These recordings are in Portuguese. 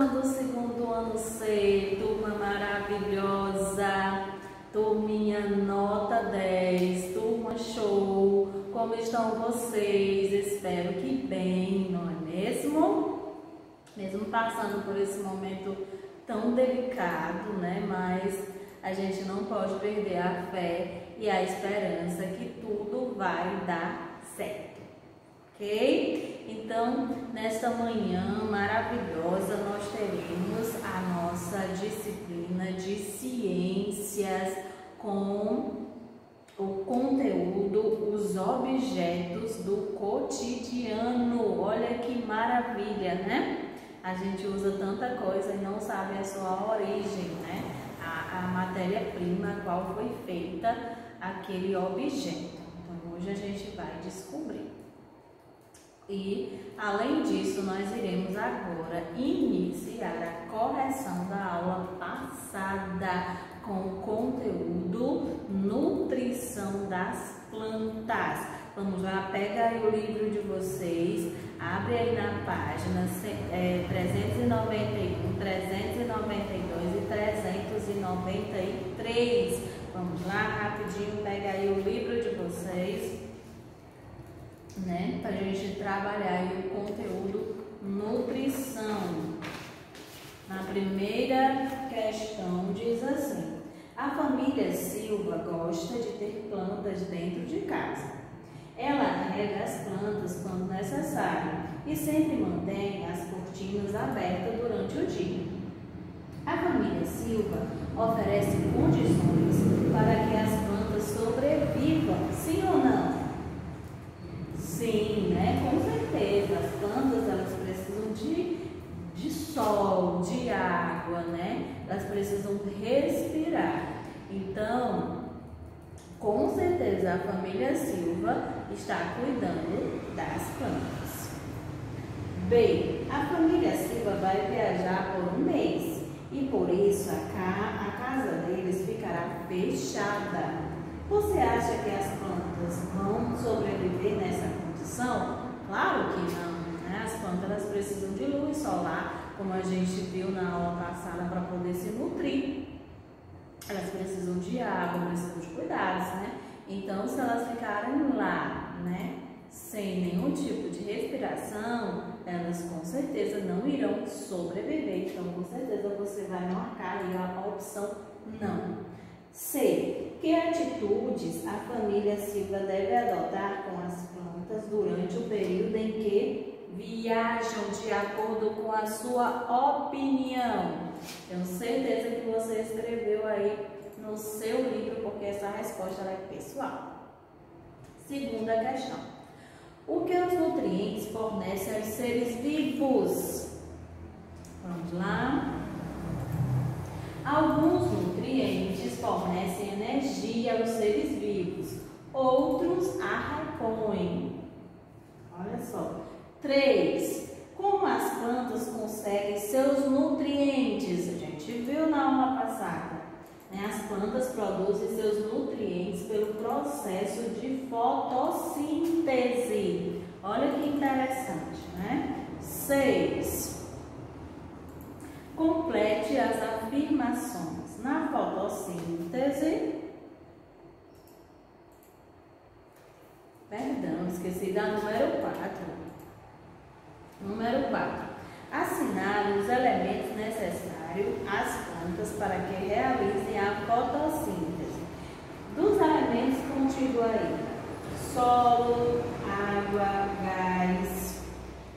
turma do segundo ano C, turma maravilhosa, turminha nota 10, turma show, como estão vocês? Espero que bem, não é mesmo? Mesmo passando por esse momento tão delicado, né? Mas a gente não pode perder a fé e a esperança que tudo vai dar certo, ok? Então, nesta manhã maravilhosa, nós teremos a nossa disciplina de ciências com o conteúdo, os objetos do cotidiano. Olha que maravilha, né? A gente usa tanta coisa e não sabe a sua origem, né? A, a matéria-prima, qual foi feita aquele objeto. Então, hoje a gente vai descobrir. E, além disso, nós iremos agora iniciar a correção da aula passada com o conteúdo Nutrição das Plantas. Vamos lá, pega aí o livro de vocês, abre aí na página é, 391, 392 e 393. Vamos lá, rapidinho, pega aí o livro de vocês né? Para a gente trabalhar o conteúdo nutrição. Na primeira questão diz assim: A família Silva gosta de ter plantas dentro de casa. Ela rega as plantas quando necessário e sempre mantém as cortinas abertas durante o dia. A família Silva oferece condições para que as plantas sobrevivam, sim ou não? Sim, né? Com certeza. As plantas elas precisam de, de sol, de água, né? Elas precisam respirar. Então, com certeza a família Silva está cuidando das plantas. B. A família Silva vai viajar por um mês e por isso a, ca a casa deles ficará fechada. Você acha que as plantas vão sobreviver nessa Claro que não. Né? As plantas precisam de luz solar, como a gente viu na aula passada, para poder se nutrir. Elas precisam de água, precisam de cuidados, né? Então, se elas ficarem lá, né, sem nenhum tipo de respiração, elas com certeza não irão sobreviver. Então, com certeza você vai marcar aí a opção não. C. Que atitudes a família Silva deve adotar com as plantas durante o período em que viajam de acordo com a sua opinião? Tenho certeza que você escreveu aí no seu livro, porque essa resposta é pessoal. Segunda questão. O que os nutrientes fornecem aos seres vivos? Vamos lá. Alguns nutrientes fornecem energia aos seres vivos, outros a repõem. Olha só. 3. Como as plantas conseguem seus nutrientes? A gente viu na aula passada. Né? As plantas produzem seus nutrientes pelo processo de fotossíntese. Olha que interessante, né? 6 Complete as afirmações. Na fotossíntese, perdão, esqueci da número 4. Número 4. Assinale os elementos necessários às plantas para que realizem a fotossíntese. Dos elementos contidos aí, solo, água, gás,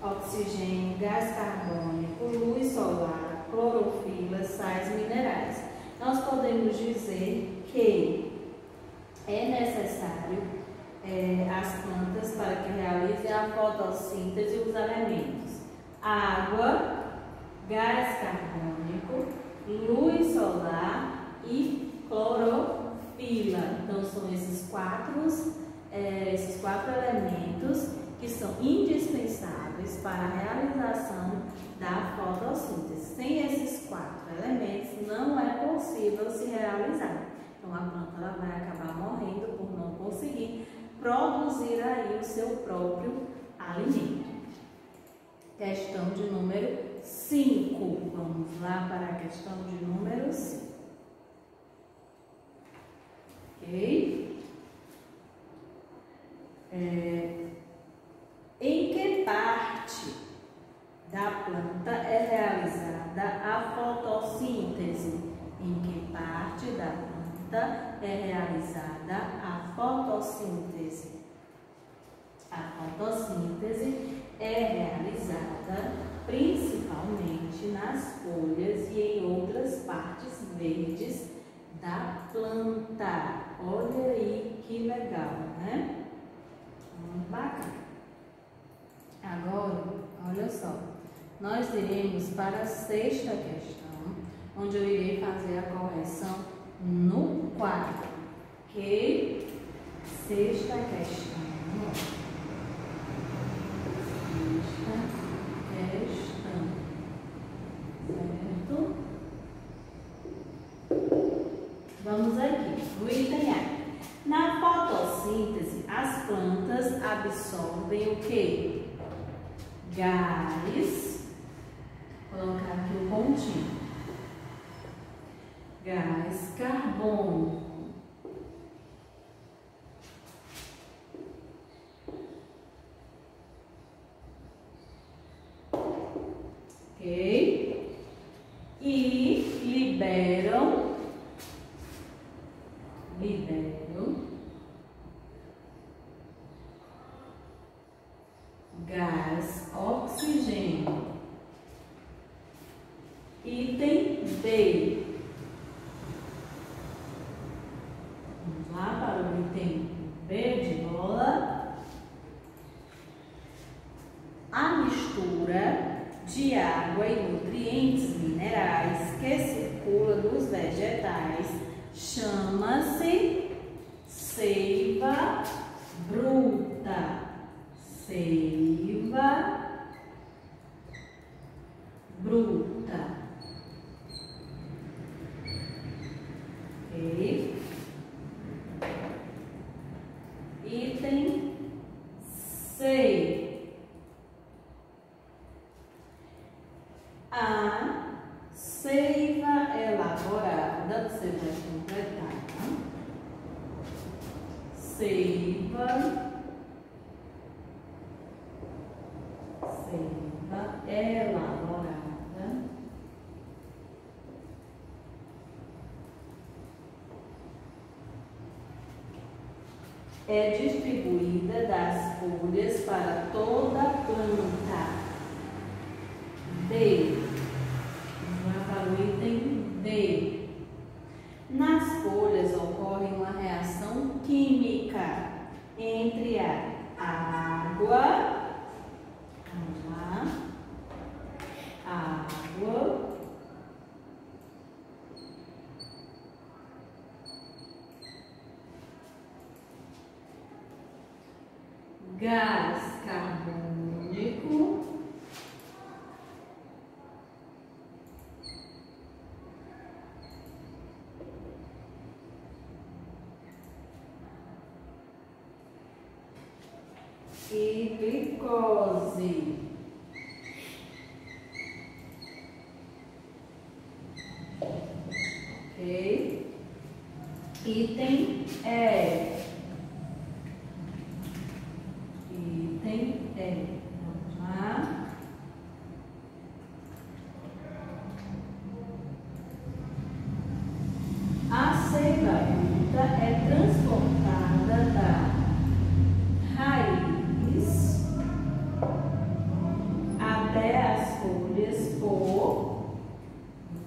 oxigênio, gás carbônico, luz solar, clorofila, sais minerais. Nós podemos dizer que é necessário é, as plantas para que realizem a fotossíntese e os elementos água, gás carbônico, luz solar e clorofila. Então são esses quatro, é, esses quatro elementos que são indispensáveis para a realização da fotossíntese. Sem esses quatro elementos, não é possível se realizar. Então, a planta ela vai acabar morrendo por não conseguir produzir aí o seu próprio alimento. Questão de número 5. Vamos lá para a questão de número 5. Ok? É, em que parte da planta é realizada a fotossíntese? Em que parte da planta é realizada a fotossíntese? A fotossíntese é realizada principalmente nas folhas e em outras partes verdes da planta. Olha aí que legal, né? Muito bacana. Agora, olha só, nós iremos para a sexta questão, onde eu irei fazer a correção no quadro, ok? Sexta questão. Vamos aqui, no item A. Na fotossíntese, as plantas absorvem o que? Gás. Colocar aqui o pontinho. Gás carbono. Ok? E liberam libero gás oxigênio. Item B. Vamos lá para o item B de bola. A mistura de água e nutrientes minerais que circula dos vegetais. Chama-se seiva bruta. Seiva bruta. Ok? Item C. A seiva elaborada, você vai completar. Seiva, seiva elaborada. É distribuída das folhas para toda a planta. D. Vamos para o item D. Nas folhas ocorre uma reação química entre a água, vamos lá, água, gás carbônico e glicose. Ok? Item é. Item é. Vamos lá. A seiva bruta é transportada da raiz até as folhas por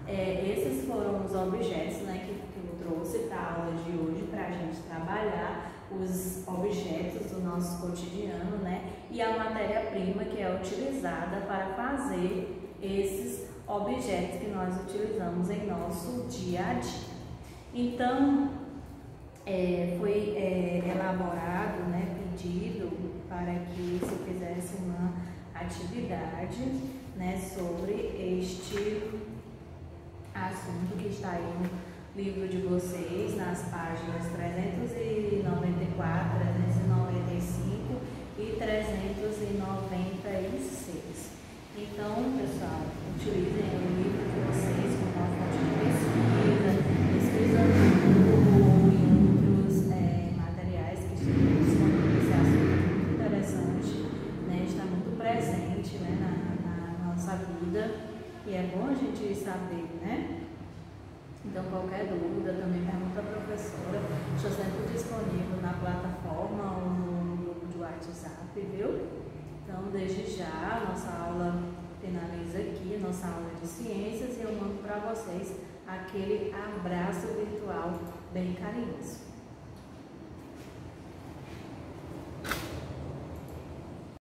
é, esses foram os objetos né, que trouxe para a aula de hoje para a gente trabalhar os objetos do nosso cotidiano, né? E a matéria-prima que é utilizada para fazer esses objetos que nós utilizamos em nosso dia a dia. Então, é, foi é, elaborado, né, pedido para que se fizesse uma atividade, né, sobre este assunto que está aí no livro de vocês nas páginas 394, 395 e 396. Então, pessoal, utilizem o livro de vocês como uma fonte de pesquisa, pesquisa no Google e outros é, materiais que disponíveis. Esse assunto muito interessante, né? está muito presente né? na, na nossa vida e é bom a gente saber? Então, qualquer dúvida, também pergunta à professora. Estou sempre disponível na plataforma ou no grupo de WhatsApp, viu? Então, desde já, nossa aula finaliza aqui, nossa aula de ciências, e eu mando para vocês aquele abraço virtual bem carinhoso.